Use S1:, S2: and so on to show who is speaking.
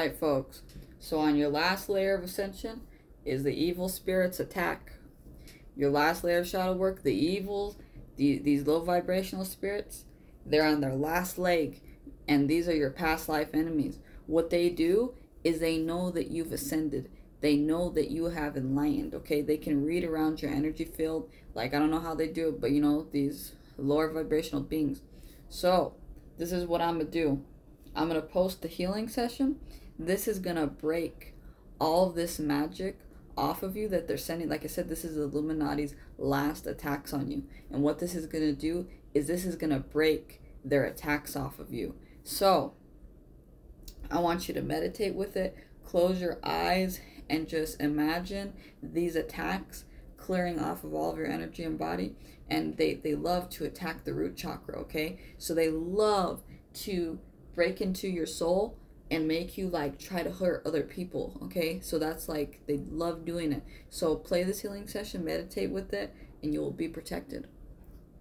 S1: Alright, folks. So on your last layer of ascension is the evil spirits attack. Your last layer of shadow work, the evil, the, these low vibrational spirits, they're on their last leg. And these are your past life enemies. What they do is they know that you've ascended. They know that you have enlightened, okay? They can read around your energy field. Like, I don't know how they do it, but you know, these lower vibrational beings. So, this is what I'm going to do. I'm going to post the healing session. This is going to break all this magic off of you that they're sending. Like I said, this is Illuminati's last attacks on you. And what this is going to do is this is going to break their attacks off of you. So, I want you to meditate with it. Close your eyes and just imagine these attacks clearing off of all of your energy and body. And they, they love to attack the root chakra, okay? So they love to break into your soul and make you like try to hurt other people, okay? So that's like, they love doing it. So play this healing session, meditate with it, and you will be protected.